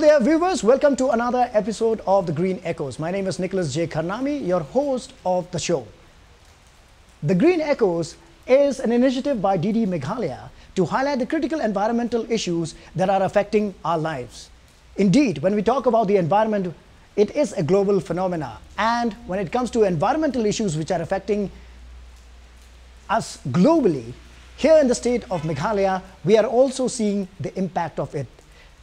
There, viewers. Welcome to another episode of the Green Echoes. My name is Nicholas J. Karnami, your host of the show. The Green Echoes is an initiative by DD Meghalaya to highlight the critical environmental issues that are affecting our lives. Indeed, when we talk about the environment, it is a global phenomena. And when it comes to environmental issues which are affecting us globally, here in the state of Meghalaya, we are also seeing the impact of it.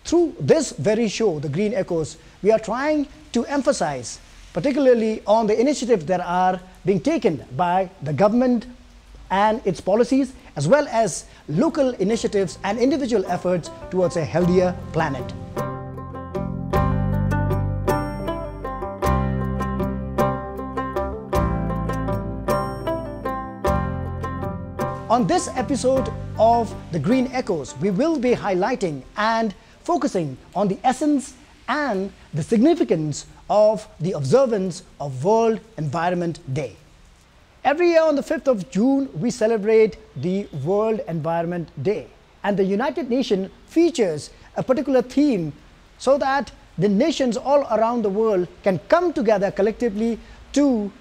Through this very show, The Green Echoes, we are trying to emphasize particularly on the initiatives that are being taken by the government and its policies, as well as local initiatives and individual efforts towards a healthier planet. On this episode of The Green Echoes, we will be highlighting and focusing on the essence and the significance of the observance of World Environment Day. Every year on the 5th of June, we celebrate the World Environment Day. And the United Nations features a particular theme so that the nations all around the world can come together collectively to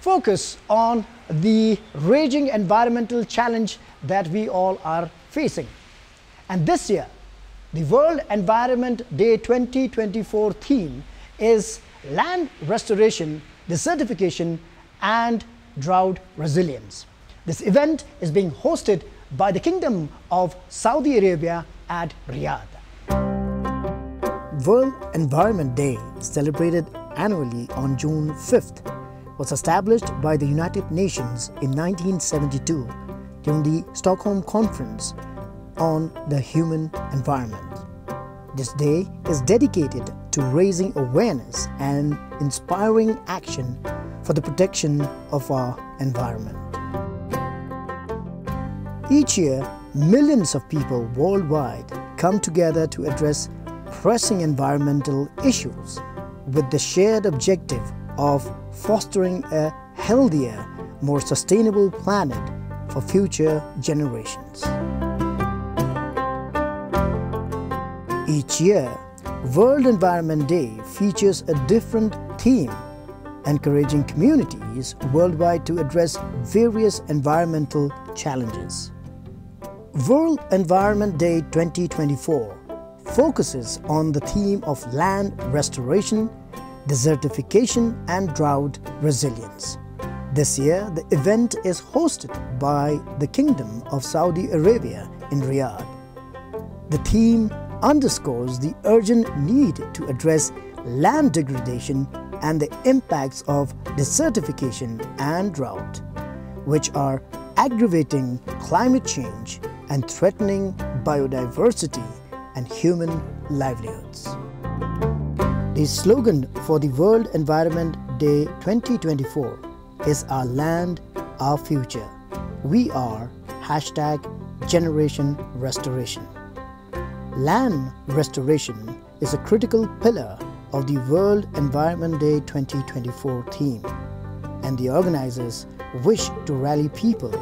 focus on the raging environmental challenge that we all are facing. And this year, the World Environment Day 2024 theme is land restoration, desertification, and drought resilience. This event is being hosted by the Kingdom of Saudi Arabia at Riyadh. World Environment Day, celebrated annually on June 5th, was established by the United Nations in 1972 during the Stockholm Conference on the Human Environment. This day is dedicated to raising awareness and inspiring action for the protection of our environment. Each year, millions of people worldwide come together to address pressing environmental issues with the shared objective of fostering a healthier, more sustainable planet for future generations. Each year, World Environment Day features a different theme, encouraging communities worldwide to address various environmental challenges. World Environment Day 2024 focuses on the theme of land restoration desertification and drought resilience. This year, the event is hosted by the Kingdom of Saudi Arabia in Riyadh. The theme underscores the urgent need to address land degradation and the impacts of desertification and drought, which are aggravating climate change and threatening biodiversity and human livelihoods. The slogan for the World Environment Day 2024 is Our Land, Our Future. We are hashtag Generation Restoration. Land restoration is a critical pillar of the World Environment Day 2024 theme, and the organizers wish to rally people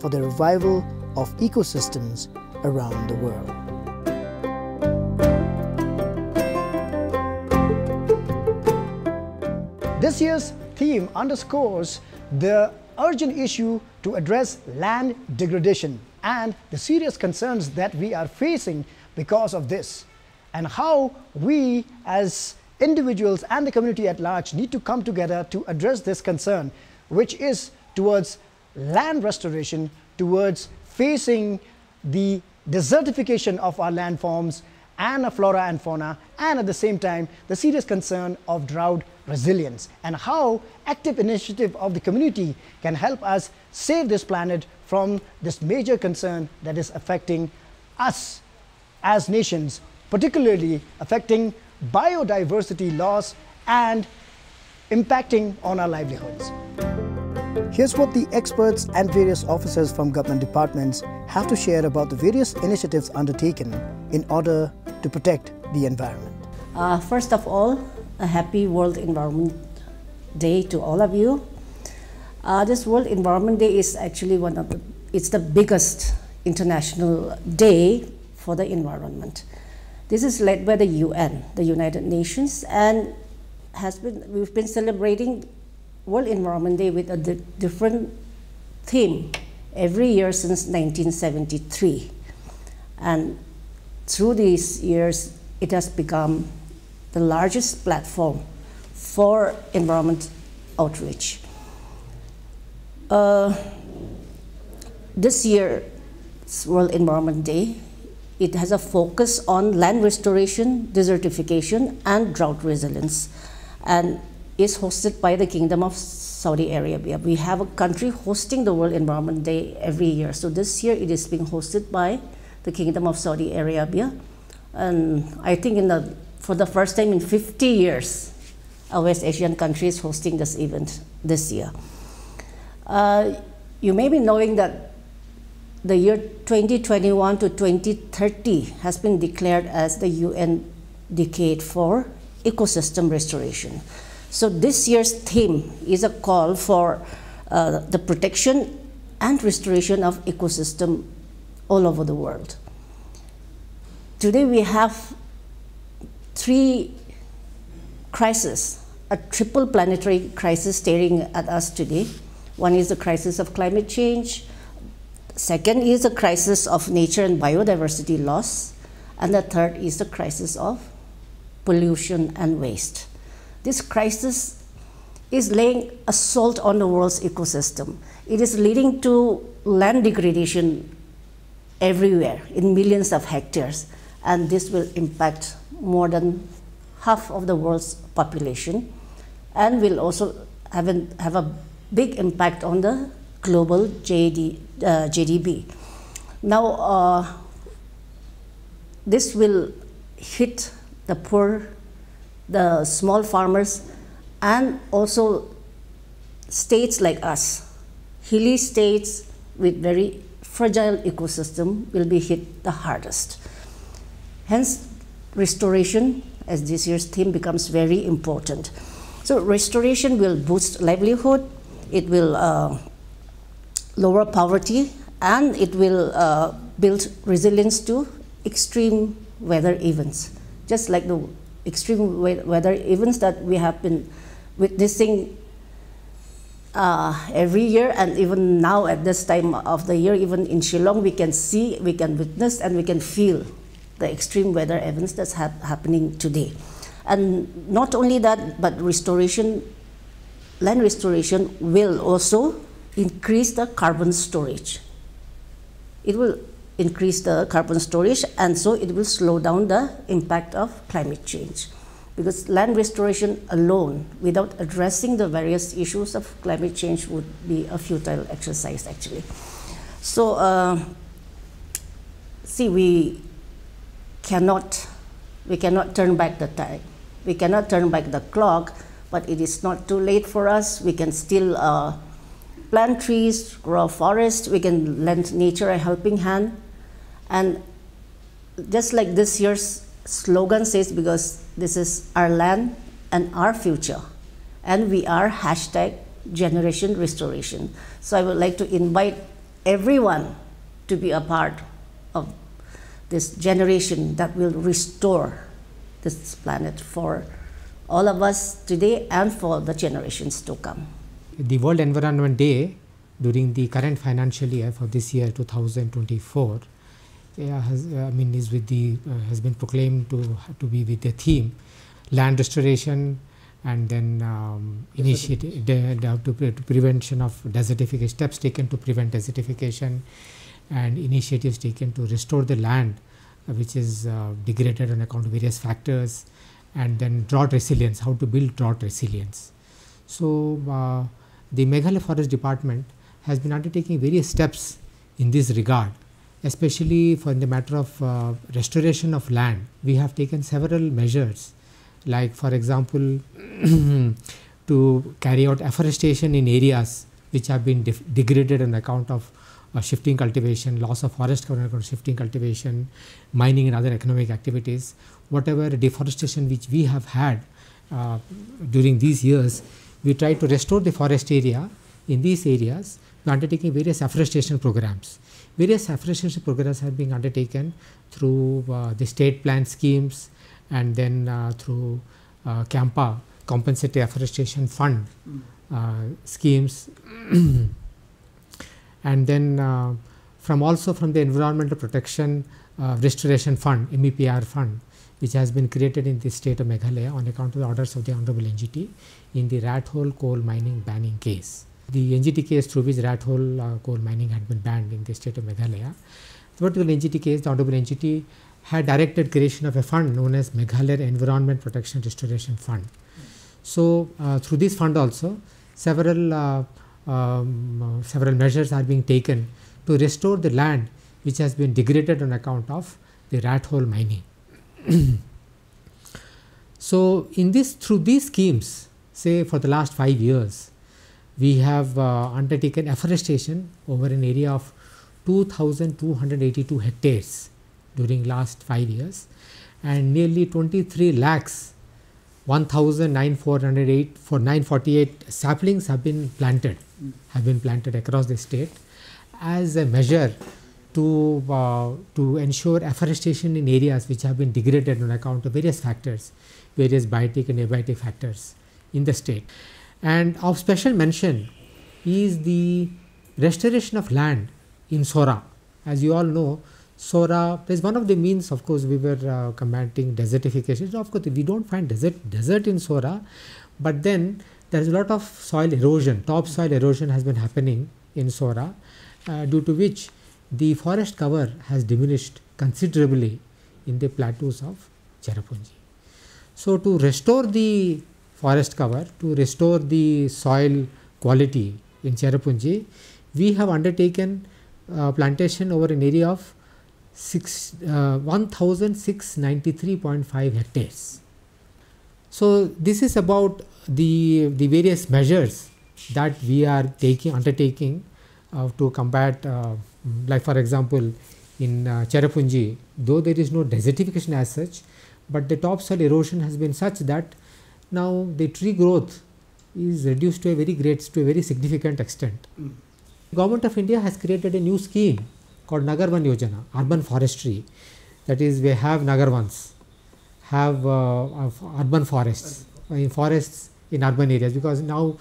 for the revival of ecosystems around the world. This year's theme underscores the urgent issue to address land degradation and the serious concerns that we are facing because of this, and how we as individuals and the community at large need to come together to address this concern, which is towards land restoration, towards facing the desertification of our landforms and flora and fauna, and at the same time, the serious concern of drought resilience and how active initiative of the community can help us save this planet from this major concern that is affecting us as nations, particularly affecting biodiversity loss and impacting on our livelihoods. Here's what the experts and various officers from government departments have to share about the various initiatives undertaken in order to protect the environment. Uh, first of all, a happy World Environment Day to all of you. Uh, this World Environment Day is actually one of the, it's the biggest international day for the environment. This is led by the UN, the United Nations, and has been we've been celebrating World Environment Day with a di different theme every year since 1973. And through these years, it has become the largest platform for environment outreach. Uh, this year's World Environment Day, it has a focus on land restoration, desertification, and drought resilience, and is hosted by the Kingdom of Saudi Arabia. We have a country hosting the World Environment Day every year. So this year it is being hosted by the Kingdom of Saudi Arabia. And I think in the, for the first time in 50 years, a West Asian country is hosting this event this year. Uh, you may be knowing that the year 2021 to 2030 has been declared as the UN decade for ecosystem restoration. So this year's theme is a call for uh, the protection and restoration of ecosystem all over the world. Today we have three crises, a triple planetary crisis staring at us today. One is the crisis of climate change, second is the crisis of nature and biodiversity loss, and the third is the crisis of pollution and waste. This crisis is laying assault on the world's ecosystem. It is leading to land degradation everywhere in millions of hectares, and this will impact more than half of the world's population and will also have, an, have a big impact on the global JD, uh, GDP. Now, uh, this will hit the poor the small farmers, and also states like us, hilly states with very fragile ecosystem will be hit the hardest. Hence, restoration, as this year's theme, becomes very important. So restoration will boost livelihood, it will uh, lower poverty, and it will uh, build resilience to extreme weather events, just like the extreme weather events that we have been witnessing uh, every year and even now at this time of the year, even in Shillong, we can see, we can witness and we can feel the extreme weather events that's hap happening today. And not only that, but restoration, land restoration will also increase the carbon storage. It will increase the carbon storage and so it will slow down the impact of climate change. Because land restoration alone without addressing the various issues of climate change would be a futile exercise actually. So uh, see we cannot we cannot turn back the time we cannot turn back the clock but it is not too late for us. We can still uh, plant trees grow forests we can lend nature a helping hand and just like this year's slogan says, because this is our land and our future, and we are hashtag generation restoration. So I would like to invite everyone to be a part of this generation that will restore this planet for all of us today and for the generations to come. The World Environment Day during the current financial year for this year 2024 has, I mean, is with the uh, has been proclaimed to to be with the theme land restoration and then um, the, to, pre to prevention of desertification steps taken to prevent desertification and initiatives taken to restore the land uh, which is uh, degraded on account of various factors and then drought resilience how to build drought resilience. So uh, the meghalaya forest department has been undertaking various steps in this regard especially for the matter of uh, restoration of land, we have taken several measures, like for example, to carry out afforestation in areas which have been degraded on account of uh, shifting cultivation, loss of forest cover on account of shifting cultivation, mining and other economic activities. Whatever deforestation which we have had uh, during these years, we try to restore the forest area in these areas, are undertaking various afforestation programs. Various afforestation programs are being undertaken through uh, the state plan schemes and then uh, through uh, CAMPA, Compensatory Afforestation Fund uh, schemes, and then uh, from also from the Environmental Protection uh, Restoration Fund, MEPR fund, which has been created in the state of Meghalaya on account of the orders of the Honorable NGT in the rat hole coal mining banning case. The NGT case through which rat hole uh, coal mining had been banned in the state of Meghalaya. The particular NGT case, the Honorable NGT had directed creation of a fund known as Meghalaya Environment Protection Restoration Fund. So, uh, through this fund also, several uh, um, several measures are being taken to restore the land which has been degraded on account of the rat hole mining. so, in this through these schemes, say for the last 5 years, we have uh, undertaken afforestation over an area of 2282 hectares during last 5 years and nearly 23 lakhs 1408 for 948 saplings have been planted have been planted across the state. As a measure to uh, to ensure afforestation in areas which have been degraded on account of various factors various biotic and abiotic factors in the state and of special mention is the restoration of land in Sohra as you all know Sohra is one of the means of course we were uh, combating desertification. Of course we don't find desert desert in Sohra but then there is a lot of soil erosion top soil erosion has been happening in Sohra uh, due to which the forest cover has diminished considerably in the plateaus of Cherrapunji. So, to restore the forest cover, to restore the soil quality in Cherrapunji, we have undertaken uh, plantation over an area of uh, 1693.5 hectares. So, this is about the, the various measures that we are taking undertaking uh, to combat uh, like for example in uh, Cherrapunji though there is no desertification as such but the topsoil erosion has been such that now the tree growth is reduced to a very great to a very significant extent. Mm. Government of India has created a new scheme called Nagarvan Yojana, urban forestry. That is, we have Nagarvans, have uh, urban forests, in forests in urban areas because now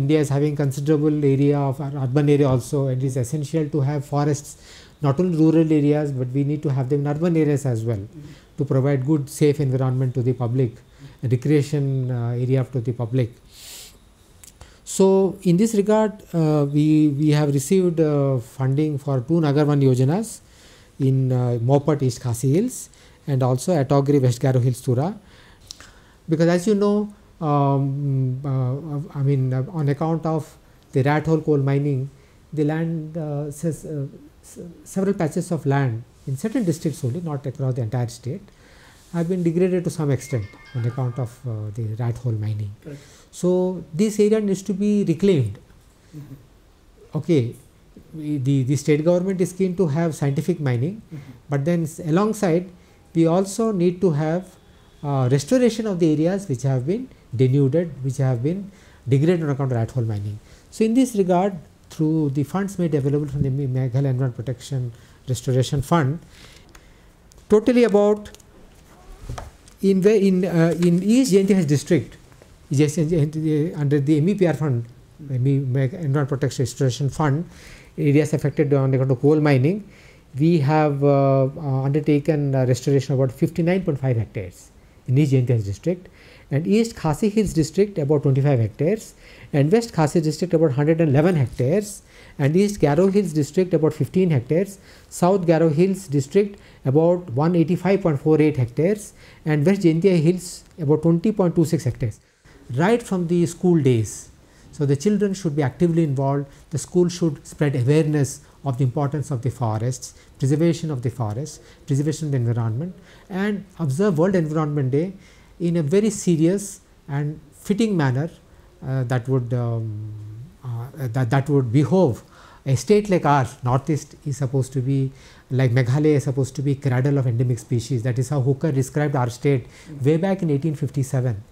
India is having considerable area of urban area also and it is essential to have forests not only rural areas but we need to have them in urban areas as well mm -hmm. to provide good safe environment to the public, mm -hmm. recreation uh, area to the public. So, in this regard, uh, we, we have received uh, funding for two Nagarvan Yojanas in uh, Mawpat East Khasi Hills and also at Ogri West Garo Hills Tura. Because as you know, um, uh, I mean, uh, on account of the rat hole coal mining, the land, uh, says, uh, several patches of land in certain districts only, not across the entire state, have been degraded to some extent on account of the rat hole mining. Correct. So, this area needs to be reclaimed. Mm -hmm. Okay, the, the state government is keen to have scientific mining, mm -hmm. but then alongside we also need to have uh, restoration of the areas which have been denuded, which have been degraded on account of rat hole mining. So, in this regard through the funds made available from the Meghalaya Environment Protection Restoration Fund, totally about in the in uh, in each JNTH district just under the MEPR fund, Environment Protection Restoration Fund, areas affected on account of coal mining, we have uh, uh, undertaken restoration about 59.5 hectares in each JNTH district and East Khasi Hills district about 25 hectares. And West Khasi district about 111 hectares. And East Garo Hills district about 15 hectares, South Garo Hills district about 185.48 hectares. And West Jaintia Hills about 20.26 hectares. Right from the school days. So, the children should be actively involved, the school should spread awareness of the importance of the forests, preservation of the forests, preservation of the environment and observe World Environment Day in a very serious and fitting manner uh, that would um, uh, that, that would behove a state like ours northeast is supposed to be like Meghalaya is supposed to be cradle of endemic species that is how Hooker described our state way back in 1857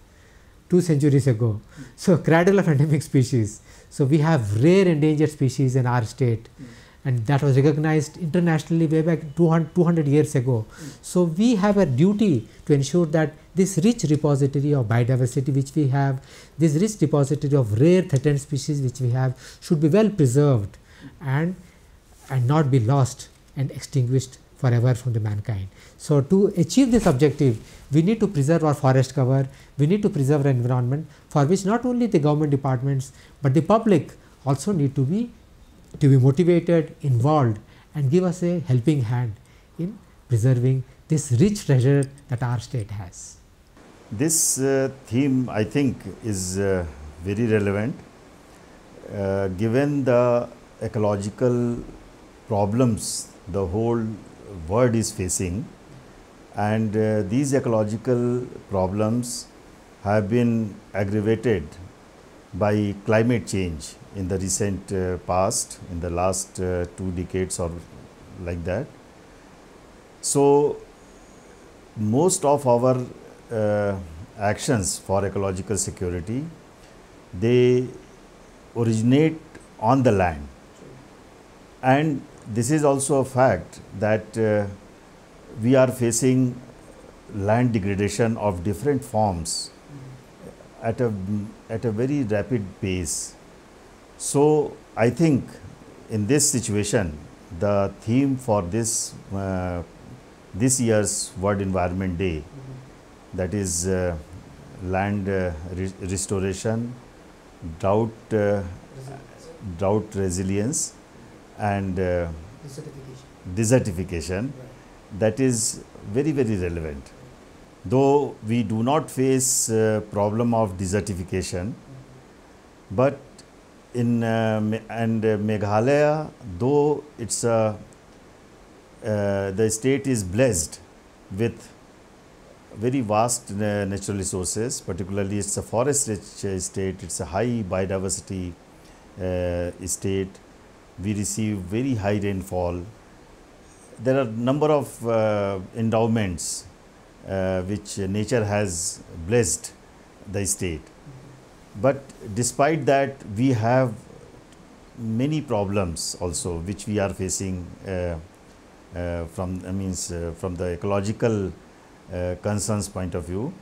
two centuries ago. So, cradle of endemic species. So, we have rare endangered species in our state and that was recognized internationally way back 200, 200 years ago. So, we have a duty to ensure that this rich repository of biodiversity which we have, this rich repository of rare threatened species which we have should be well preserved and, and not be lost and extinguished forever from the mankind. So, to achieve this objective, we need to preserve our forest cover, we need to preserve our environment for which not only the government departments, but the public also need to be to be motivated, involved and give us a helping hand in preserving this rich treasure that our state has. This uh, theme I think is uh, very relevant uh, given the ecological problems the whole world is facing and uh, these ecological problems have been aggravated by climate change in the recent uh, past in the last uh, two decades or like that. So, most of our uh, actions for ecological security they originate on the land. And this is also a fact that uh, we are facing land degradation of different forms at a at a very rapid pace. So i think in this situation the theme for this uh, this year's world environment day that is uh, land uh, re restoration drought uh, drought resilience and uh, Desertification. desertification that is very very relevant though we do not face uh, problem of desertification but in uh, and uh, meghalaya though it's a uh, the state is blessed with very vast uh, natural resources particularly it's a forest rich uh, state it's a high biodiversity uh, state. We receive very high rainfall. There are number of uh, endowments uh, which nature has blessed the state. But despite that we have many problems also which we are facing uh, from I means from the ecological concerns point of view.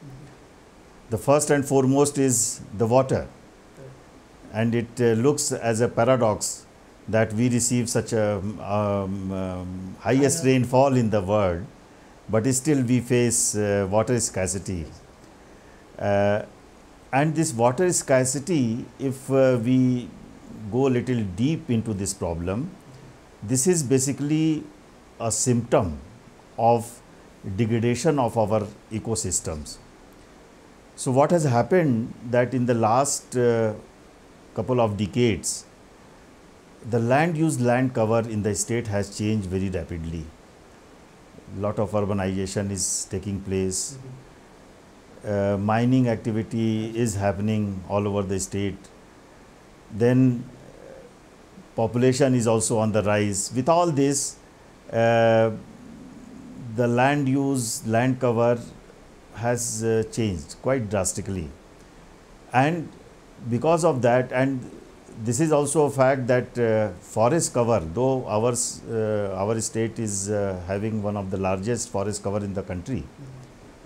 The first and foremost is the water. And it uh, looks as a paradox that we receive such a um, um, highest rainfall in the world but still we face uh, water scarcity. Uh, and this water scarcity if uh, we go a little deep into this problem this is basically a symptom of degradation of our ecosystems. So what has happened that in the last uh, couple of decades the land use land cover in the state has changed very rapidly. Lot of urbanization is taking place. Uh, mining activity is happening all over the state. Then population is also on the rise. With all this uh, the land use land cover has uh, changed quite drastically. And because of that and this is also a fact that uh, forest cover though ours uh, our state is uh, having one of the largest forest cover in the country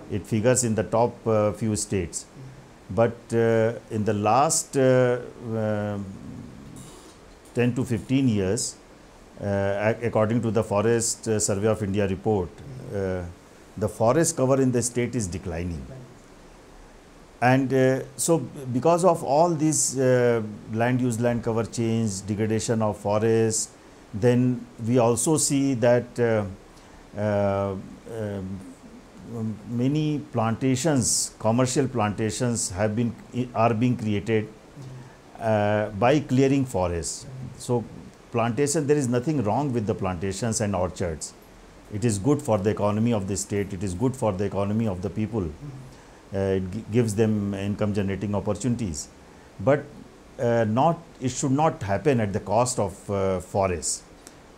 it figures in the top uh, few states. But uh, in the last uh, um 10 to 15 years uh, according to the forest survey of india report uh, the forest cover in the state is declining. And uh, so because of all these uh, land use land cover change degradation of forest then we also see that uh, uh, um, many plantations commercial plantations have been are being created by clearing forests so plantation there is nothing wrong with the plantations and orchards it is good for the economy of the state it is good for the economy of the people. Uh, it gi- gives them income generating opportunities. But uh, not it should not happen at the cost of uh, forests.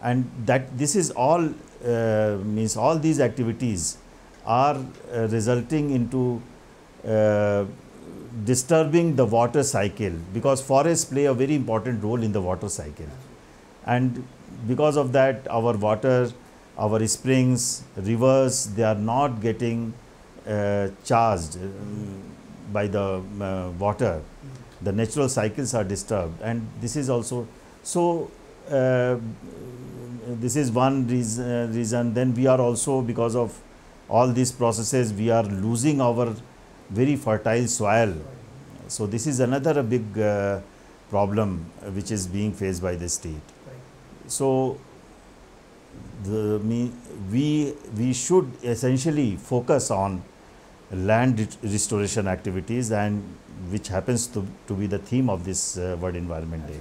And that this is all uh, means all these activities are uh, resulting into uh, disturbing the water cycle because forests play a very important role in the water cycle. And because of that our water our springs rivers they are not getting uh, charged uh, by the uh, water. The natural cycles are disturbed. And this is also so uh, this is one reason, uh, reason. Then we are also because of all these processes we are losing our very fertile soil. So this is another big uh, problem which is being faced by the state. So the we we should essentially focus on land restoration activities and which happens to, to be the theme of this uh, World Environment Day.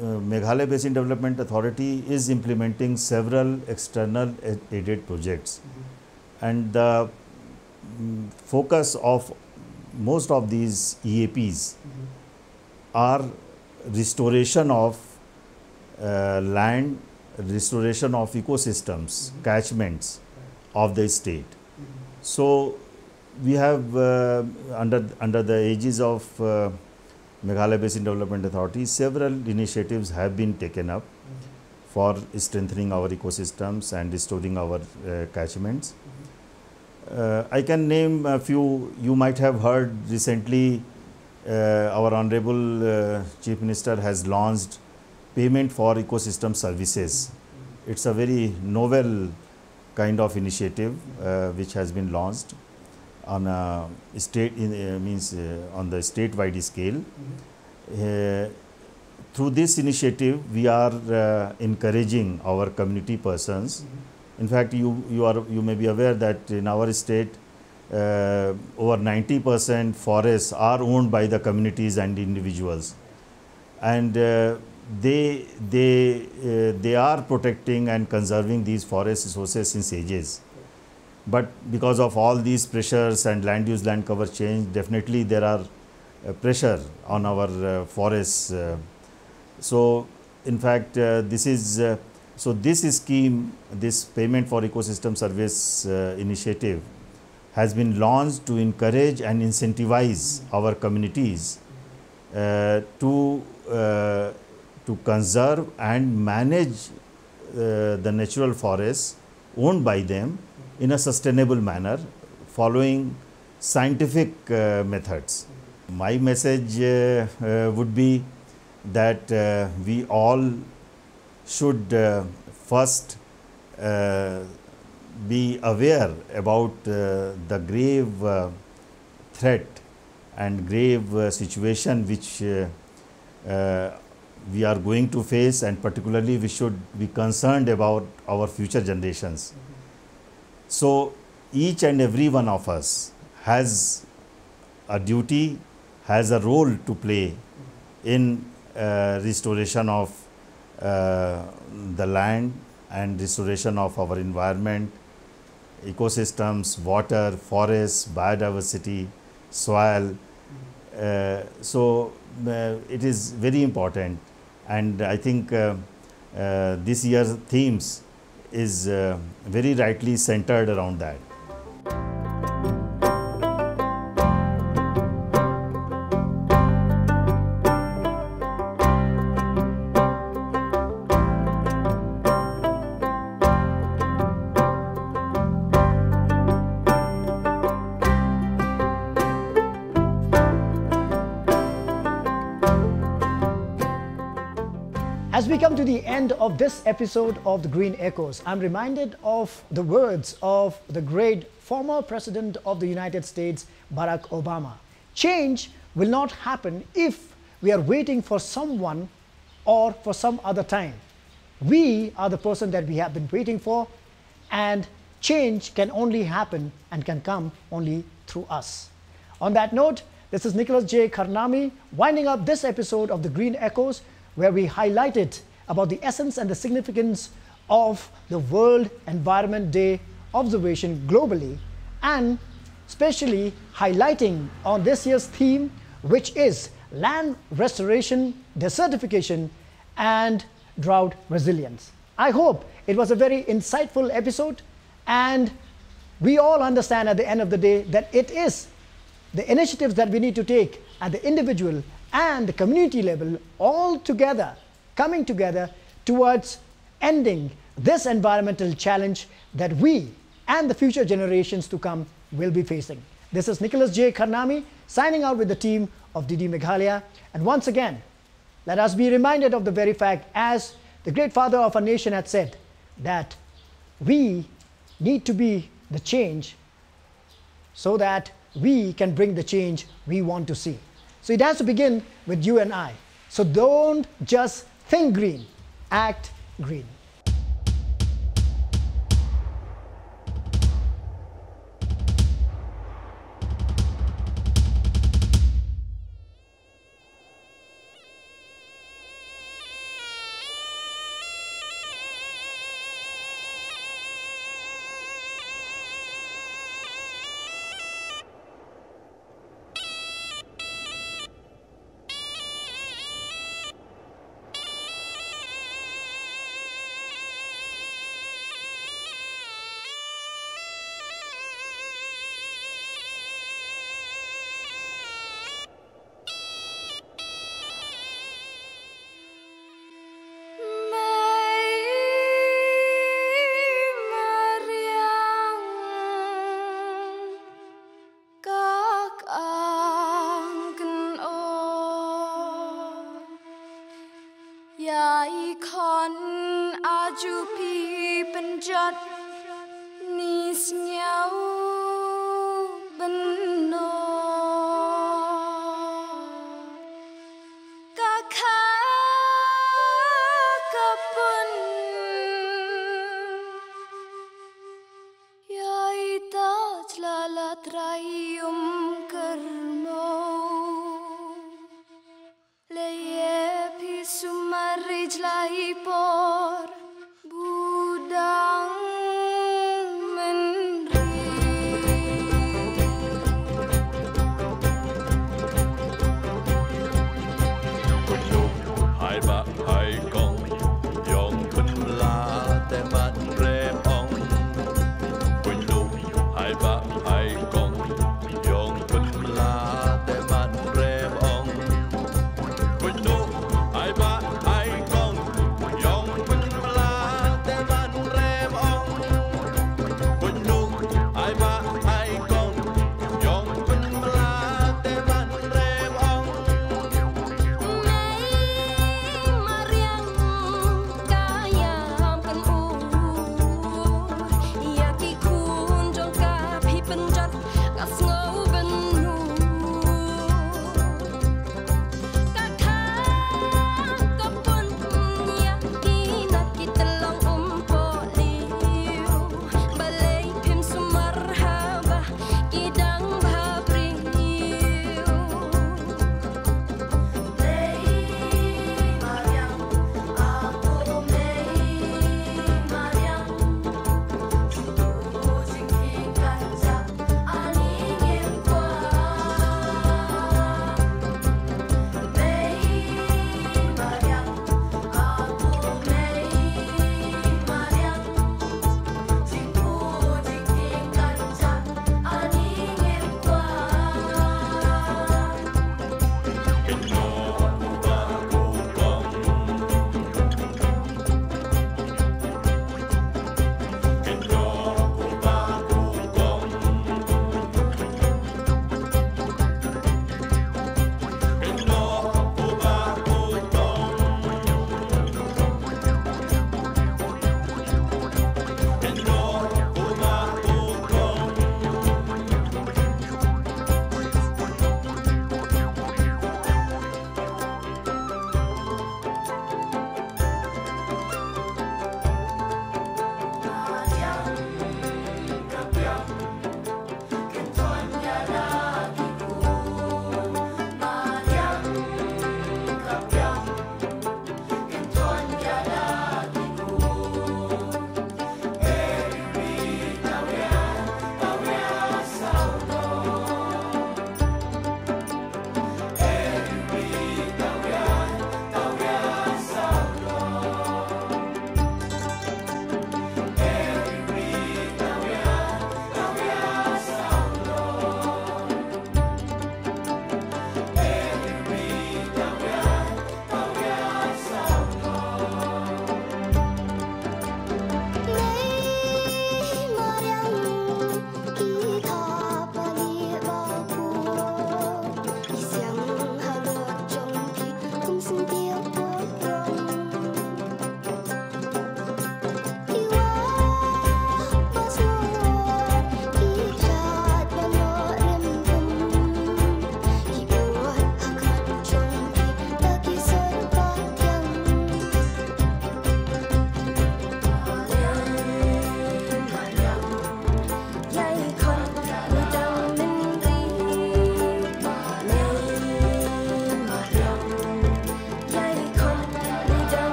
Uh, Meghalaya Basin Development Authority is implementing several external aided projects mm -hmm. and the um, focus of most of these EAPs mm -hmm. are restoration of uh, land, restoration of ecosystems, mm -hmm. catchments of the state. So we have uh, under under the aegis of uh, Meghalaya Basin Development Authority, several initiatives have been taken up mm -hmm. for strengthening our ecosystems and restoring our uh, catchments. Mm -hmm. I can name a few. You might have heard recently. Uh, our honorable uh, chief minister has launched payment for ecosystem services. It's a very novel kind of initiative which has been launched on a state in, uh, means uh, on the statewide scale. -hmm. through this initiative, we are uh, encouraging our community persons. In fact, you you are you may be aware that in our state, over 90 percent forests are owned by the communities and individuals, and they they uh, they are protecting and conserving these forest resources since ages. But because of all these pressures and land use land cover change definitely there are uh, pressure on our uh, forests uh, so in fact uh, this is uh, so this scheme this payment for ecosystem service uh, initiative has been launched to encourage and incentivize our communities to to conserve and manage the natural forests owned by them in a sustainable manner following scientific uh, methods. My message uh, uh, would be that uh, we all should uh, first uh, be aware about the grave threat and grave situation which we are going to face and particularly we should be concerned about our future generations. So, each and every one of us has a duty, has a role to play in uh, restoration of uh, the land and restoration of our environment, ecosystems, water, forests, biodiversity, soil. Uh, so, uh, it is very important and I think uh, uh, this year's themes is uh, very rightly centered around that. Come to the end of this episode of the Green Echoes, I'm reminded of the words of the great former President of the United States, Barack Obama. Change will not happen if we are waiting for someone or for some other time. We are the person that we have been waiting for, and change can only happen and can come only through us. On that note, this is Nicholas J. Karnami winding up this episode of the Green Echoes, where we highlighted about the essence and the significance of the World Environment Day observation globally and especially highlighting on this year's theme which is land restoration, desertification and drought resilience. I hope it was a very insightful episode and we all understand at the end of the day that it is the initiatives that we need to take at the individual and the community level all together, coming together towards ending this environmental challenge that we and the future generations to come will be facing. This is Nicholas J. Karnami signing out with the team of DD Meghalaya. And once again, let us be reminded of the very fact, as the great father of our nation had said, that we need to be the change so that we can bring the change we want to see. So it has to begin with you and I. So don't just think green, act green.